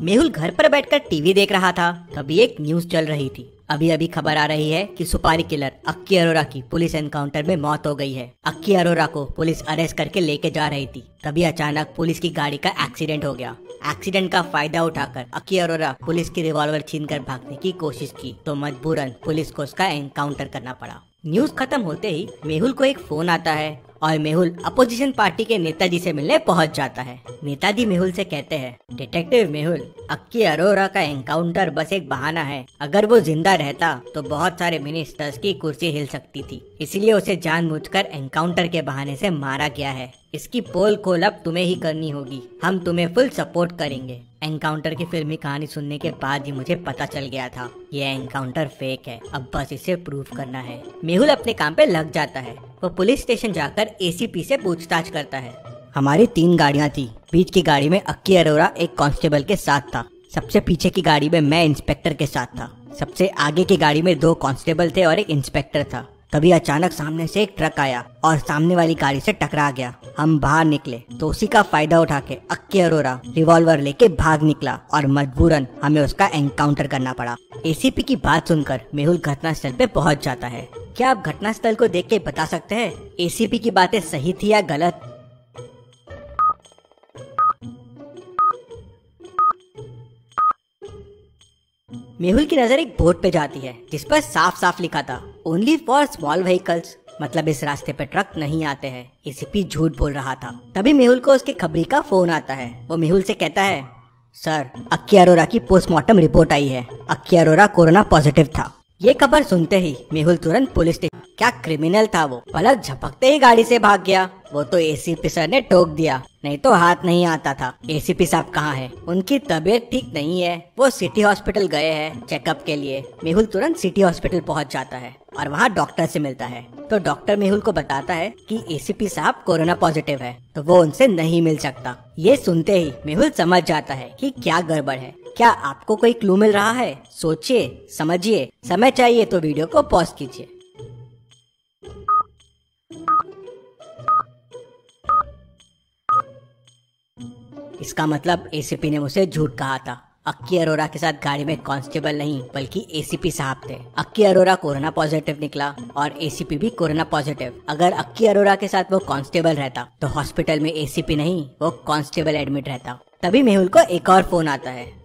मेहुल घर पर बैठकर टीवी देख रहा था। तभी एक न्यूज़ चल रही थी। अभी अभी खबर आ रही है कि सुपारी किलर अक्की अरोरा की पुलिस एनकाउंटर में मौत हो गई है। अक्की अरोरा को पुलिस अरेस्ट करके लेके जा रही थी। तभी अचानक पुलिस की गाड़ी का एक्सीडेंट हो गया। एक्सीडेंट का फ़ायदा उठाकर अक्की अरोरा पुलिस की रिवॉल्वर छीन कर भागने की कोशिश की तो मजबूरन पुलिस को उसका एनकाउंटर करना पड़ा। न्यूज़ खत्म होते ही मेहुल को एक फ़ोन आता है। और मेहुल अपोजिशन पार्टी के नेताजी से मिलने पहुँच जाता है। नेताजी मेहुल से कहते हैं, डिटेक्टिव मेहुल अक्की अरोरा का एनकाउंटर बस एक बहाना है। अगर वो ज़िंदा रहता तो बहुत सारे मिनिस्टर्स की कुर्सी हिल सकती थी। इसलिए उसे जानबूझकर एनकाउंटर के बहाने से मारा गया है। इसकी पोल खोल अब तुम्हें ही करनी होगी। हम तुम्हें फुल सपोर्ट करेंगे। एनकाउंटर की फिल्मी कहानी सुनने के बाद ही मुझे पता चल गया था, ये एनकाउंटर फेक है। अब बस इसे प्रूफ करना है। मेहुल अपने काम पे लग जाता है। वो पुलिस स्टेशन जाकर एसीपी से पूछताछ करता है। हमारी तीन गाड़ियाँ थी। बीच की गाड़ी में अक्की अरोरा एक कांस्टेबल के साथ था। सबसे पीछे की गाड़ी में मैं इंस्पेक्टर के साथ था। सबसे आगे की गाड़ी में दो कांस्टेबल थे और एक इंस्पेक्टर था। तभी अचानक सामने से एक ट्रक आया और सामने वाली गाड़ी से टकरा गया। हम बाहर निकले। तो उसी का फ़ायदा उठा के अक्के अरोरा रिवॉल्वर लेके भाग निकला और मजबूरन हमें उसका एनकाउंटर करना पड़ा। एसीपी की बात सुनकर मेहुल घटनास्थल पे पहुँच जाता है। क्या आप घटनास्थल को देख के बता सकते हैं? एसीपी की बातें सही थी या गलत? मेहुल की नज़र एक बोर्ड पे जाती है, जिस पर साफ़ साफ़ लिखा था ओनली फॉर स्मॉल व्हीकल्स मतलब इस रास्ते पे ट्रक नहीं आते हैं एसीपी झूठ बोल रहा था। तभी मेहुल को उसके खबरी का फ़ोन आता है। वो मेहुल से कहता है सर अक्की अरोरा की पोस्टमार्टम रिपोर्ट आई है। अक्की अरोरा कोरोना पॉजिटिव था। ये खबर सुनते ही मेहुल तुरंत पुलिस स्टेशन क्या क्रिमिनल था वो? पलक झपकते ही गाड़ी से भाग गया। वो तो एसीपी सर ने टोक दिया। नहीं तो हाथ नहीं आता था। एसीपी साहब कहाँ है? उनकी तबीयत ठीक नहीं है। वो सिटी हॉस्पिटल गए हैं चेकअप के लिए। मेहुल तुरंत सिटी हॉस्पिटल पहुँच जाता है और वहाँ डॉक्टर से मिलता है। तो डॉक्टर मेहुल को बताता है कि एसीपी साहब कोरोना पॉजिटिव है। तो वो उनसे नहीं मिल सकता। ये सुनते ही मेहुल समझ जाता है कि क्या गड़बड़ है। क्या आपको कोई क्लू मिल रहा है? सोचिए, समझिए। समय चाहिए तो वीडियो को पॉज कीजिए। इसका मतलब एसीपी ने मुझे झूठ कहा था। अक्की अरोरा के साथ गाड़ी में कांस्टेबल नहीं, बल्कि एसीपी साहब थे। अक्की अरोरा कोरोना पॉजिटिव निकला और एसीपी भी कोरोना पॉजिटिव अगर अक्की अरोरा के साथ वो कांस्टेबल रहता तो हॉस्पिटल में एसीपी नहीं, वो कांस्टेबल एडमिट रहता। तभी मेहुल को एक और फ़ोन आता है।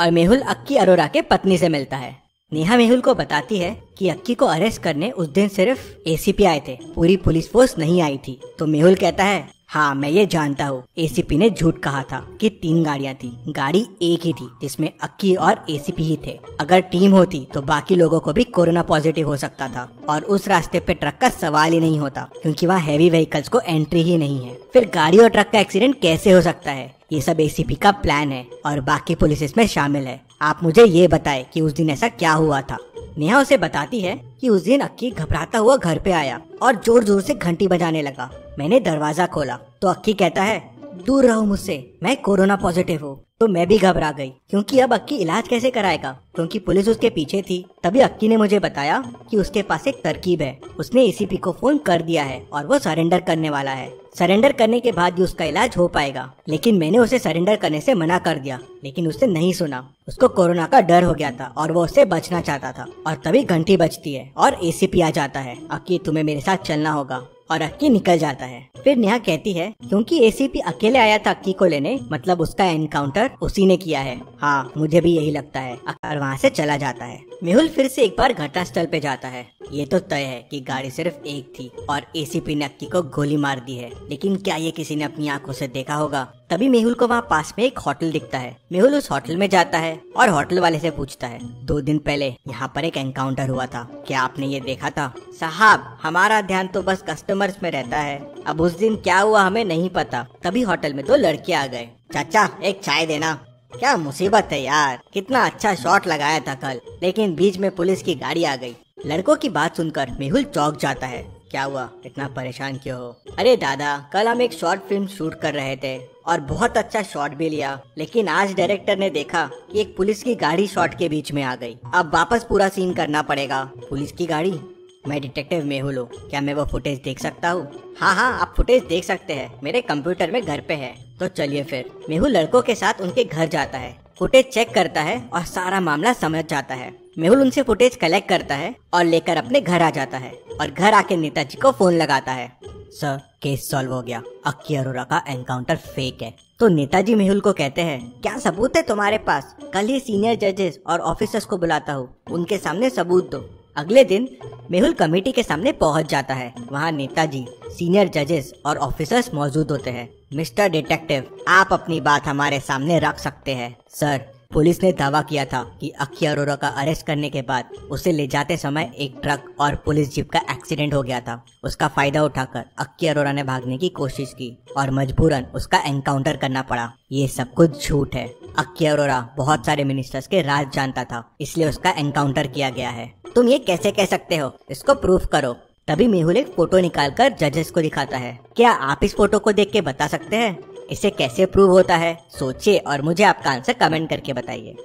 और मेहुल अक्की अरोरा के पत्नी से मिलता है। नेहा मेहुल को बताती है कि अक्की को अरेस्ट करने उस दिन सिर्फ़ एसीपी आए थे। पूरी पुलिस फोर्स नहीं आई थी। तो मेहुल कहता है हाँ मैं ये जानता हूँ। एसीपी ने झूठ कहा था कि तीन गाड़ियाँ थी। गाड़ी एक ही थी, जिसमें अक्की और एसीपी ही थे। अगर टीम होती तो बाकी लोगों को भी कोरोना पॉजिटिव हो सकता था। और उस रास्ते पे ट्रक का सवाल ही नहीं होता, क्योंकि वहाँ हैवी व्हीकल्स को एंट्री ही नहीं है। फिर गाड़ी और ट्रक का एक्सीडेंट कैसे हो सकता है? ये सब एसीपी का प्लान है और बाकी पुलिस इसमें शामिल है। आप मुझे ये बताए कि उस दिन ऐसा क्या हुआ था। नेहा उसे बताती है कि उस दिन अक्की घबराता हुआ घर पे आया और ज़ोर ज़ोर से घंटी बजाने लगा। मैंने दरवाज़ा खोला। तो अक्की कहता है, दूर रहो मुझसे, मैं कोरोना पॉजिटिव हूँ। तो मैं भी घबरा गई, क्योंकि अब अक्की इलाज कैसे कराएगा? क्योंकि पुलिस उसके पीछे थी, तभी अक्की ने मुझे बताया कि उसके पास एक तरकीब है। उसने एसीपी को फ़ोन कर दिया है और वो सरेंडर करने वाला है। सरेंडर करने के बाद ही उसका इलाज हो पाएगा। लेकिन मैंने उसे सरेंडर करने से मना कर दिया, लेकिन उसने नहीं सुना। उसको कोरोना का डर हो गया था और वो उससे बचना चाहता था। और तभी घंटी बजती है और एसीपी आ जाता है। अक्की, तुम्हें मेरे साथ चलना होगा। और अक्की निकल जाता है। फिर नेहा कहती है, क्योंकि एसीपी अकेले आया था अक्की को लेने मतलब उसका एनकाउंटर उसी ने किया है। हाँ मुझे भी यही लगता है। और वहाँ से चला जाता है। मेहुल फिर से एक बार घटनास्थल पे जाता है। ये तो तय है कि गाड़ी सिर्फ़ एक थी और एसीपी ने अक्की को गोली मार दी है। लेकिन क्या ये किसी ने अपनी आँखों से देखा होगा? तभी मेहुल को वहाँ पास में एक होटल दिखता है। मेहुल उस होटल में जाता है और होटल वाले से पूछता है, दो दिन पहले यहाँ पर एक एनकाउंटर हुआ था। क्या आपने ये देखा था? साहब, हमारा ध्यान तो बस कस्टमर्स में रहता है। अब उस दिन क्या हुआ हमें नहीं पता। तभी होटल में दो लड़के आ गए। चाचा, एक चाय देना। क्या मुसीबत है यार। कितना अच्छा शॉट लगाया था कल। लेकिन बीच में पुलिस की गाड़ी आ गई। लड़कों की बात सुनकर मेहुल चौक जाता है। क्या हुआ? इतना परेशान क्यों हो? अरे दादा, कल हम एक शॉर्ट फ़िल्म शूट कर रहे थे और बहुत अच्छा शॉट भी लिया, लेकिन आज डायरेक्टर ने देखा कि एक पुलिस की गाड़ी शॉट के बीच में आ गई। अब वापस पूरा सीन करना पड़ेगा। पुलिस की गाड़ी? मैं डिटेक्टिव मेहुल हूँ। क्या मैं वो फुटेज देख सकता हूँ? हाँ हाँ आप फुटेज देख सकते हैं। मेरे कंप्यूटर में घर पे है। तो चलिए फिर। मेहुल लड़कों के साथ उनके घर जाता है। फुटेज चेक करता है और सारा मामला समझ जाता है। मेहुल उनसे फुटेज कलेक्ट करता है और लेकर अपने घर आ जाता है और घर आके नेताजी को फ़ोन लगाता है। सर केस सॉल्व हो गया। अक्की अरोरा का एनकाउंटर फेक है। तो नेताजी मेहुल को कहते हैं, क्या सबूत है तुम्हारे पास? कल ही सीनियर जजेस और ऑफिसर्स को बुलाता हूँ। उनके सामने सबूत दो। अगले दिन, मेहुल कमेटी के सामने पहुँच जाता है। वहाँ नेताजी सीनियर जजेस और ऑफिसर्स मौजूद होते हैं। मिस्टर डिटेक्टिव आप अपनी बात हमारे सामने रख सकते हैं। सर पुलिस ने दावा किया था कि अक्की अरोरा का अरेस्ट करने के बाद उसे ले जाते समय एक ट्रक और पुलिस जीप का एक्सीडेंट हो गया था। उसका फ़ायदा उठाकर अक्की अरोरा ने भागने की कोशिश की और मजबूरन उसका एनकाउंटर करना पड़ा। ये सब कुछ झूठ है। अक्की अरोरा बहुत सारे मिनिस्टर्स के राज जानता था, इसलिए उसका एनकाउंटर किया गया है। तुम ये कैसे कह सकते हो? इसको प्रूफ करो। तभी मेहुल एक फ़ोटो निकालकर जजेस को दिखाता है। क्या आप इस फ़ोटो को देख के बता सकते हैं? इसे कैसे प्रूव होता है? सोचिए और मुझे आपका आंसर कमेंट करके बताइए।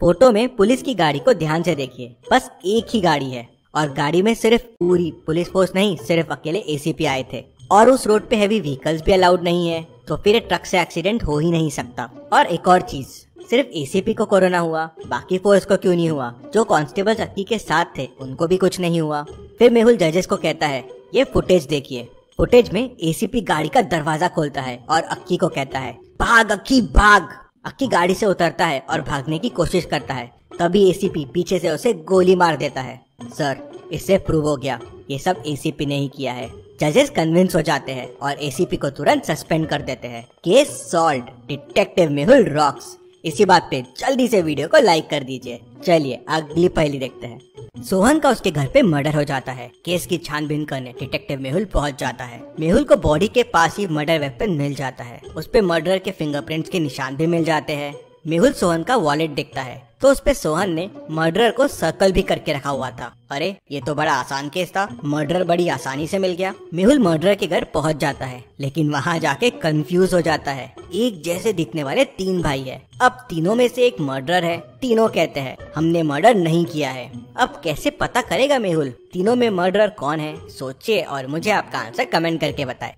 फ़ोटो में पुलिस की गाड़ी को ध्यान से देखिए। बस एक ही गाड़ी है और गाड़ी में सिर्फ़ पूरी पुलिस फोर्स नहीं, सिर्फ़ अकेले एसीपी आए थे। और उस रोड पे हैवी व्हीकल्स भी अलाउड नहीं है तो फिर ट्रक से एक्सीडेंट हो ही नहीं सकता। और एक और चीज़ सिर्फ़ एसीपी को कोरोना हुआ, बाकी फोर्स को क्यों नहीं हुआ? जो कांस्टेबल अक्की के साथ थे, उनको भी कुछ नहीं हुआ। फिर मेहुल जजेस को कहता है, ये फुटेज देखिए। फुटेज में एसीपी गाड़ी का दरवाज़ा खोलता है और अक्की को कहता है, भाग, अक्की भाग! अक्की गाड़ी से उतरता है और भागने की कोशिश करता है। तभी एसीपी पीछे से उसे गोली मार देता है। सर, इससे प्रूव हो गया। ये सब एसीपी ने ही किया है। जजेस कन्विंस हो जाते हैं और एसीपी को तुरंत सस्पेंड कर देते हैं। Case solve detective Mehul rocks. इसी बात पे जल्दी से वीडियो को लाइक कर दीजिए। चलिए, अगली पहली देखते हैं। सोहन का उसके घर पे मर्डर हो जाता है। केस की छानबीन करने डिटेक्टिव मेहुल पहुँच जाता है। मेहुल को बॉडी के पास ही मर्डर वेपन मिल जाता है। उस पे मर्डर के फिंगरप्रिंट्स के निशान भी मिल जाते हैं। मेहुल सोहन का वॉलेट देखता है। तो उस पे सोहन ने मर्डर को सर्कल भी करके रखा हुआ था। अरे, ये तो बड़ा आसान केस था। मर्डर बड़ी आसानी से मिल गया। मेहुल मर्डर के घर पहुँच जाता है, लेकिन वहाँ जाके कंफ्यूज हो जाता है। एक जैसे दिखने वाले तीन भाई है। अब तीनों में से एक मर्डर है। तीनों कहते हैं, हमने मर्डर नहीं किया है। अब कैसे पता करेगा मेहुल? तीनों में मर्डर कौन है? सोचिए और मुझे आपका आंसर कमेंट करके बताए।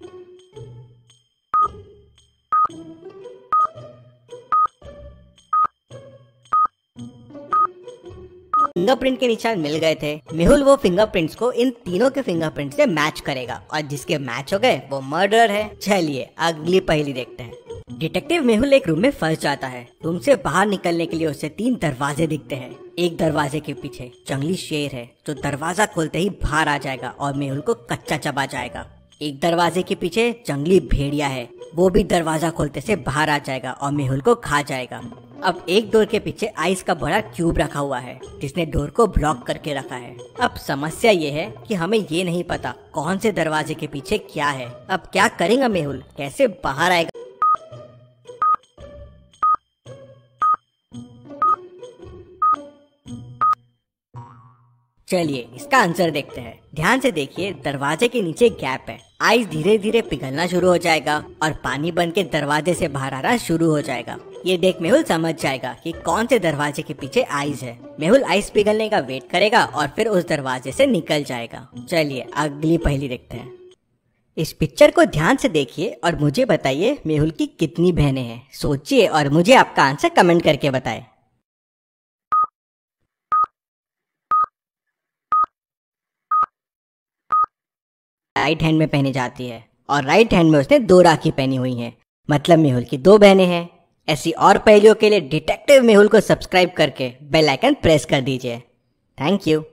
फिंगरप्रिंट के निशान मिल गए थे। मेहुल वो फिंगरप्रिंट्स को इन तीनों के फिंगरप्रिंट से मैच करेगा। और जिसके मैच हो गए, वो मर्डर है। चलिए, अगली पहली देखते हैं। डिटेक्टिव मेहुल एक रूम में फंस जाता है। रूम से बाहर निकलने के लिए उसे तीन दरवाजे दिखते हैं। एक दरवाजे के पीछे जंगली शेर है, जो दरवाज़ा खोलते ही बाहर आ जाएगा और मेहुल को कच्चा चबा जाएगा। एक दरवाजे के पीछे जंगली भेड़िया है, वो भी दरवाज़ा खोलते से बाहर आ जाएगा और मेहुल को खा जाएगा। अब एक डोर के पीछे आइस का बड़ा क्यूब रखा हुआ है, जिसने डोर को ब्लॉक करके रखा है। अब समस्या ये है कि हमें ये नहीं पता कौन से दरवाजे के पीछे क्या है। अब क्या करेगा मेहुल? कैसे बाहर आएगा? चलिए, इसका आंसर देखते हैं। ध्यान से देखिए, दरवाजे के नीचे गैप है। आइस धीरे धीरे पिघलना शुरू हो जाएगा और पानी बन के दरवाजे से बाहर आना शुरू हो जाएगा। ये देख मेहुल समझ जाएगा कि कौन से दरवाजे के पीछे आइस है। मेहुल आइस पिघलने का वेट करेगा और फिर उस दरवाजे से निकल जाएगा। चलिए, अगली पहली देखते हैं। इस पिक्चर को ध्यान से देखिए और मुझे बताइए मेहुल की कितनी बहनें हैं। सोचिए और मुझे आपका आंसर कमेंट करके बताएँ। राइट हैंड में पहनी जाती है और राइट हैंड में उसने दो राखी पहनी हुई है। मतलब मेहुल की दो बहनें हैं। ऐसी और पहलियों के लिए डिटेक्टिव मेहुल को सब्सक्राइब करके बेल आइकन प्रेस कर दीजिए। Thank you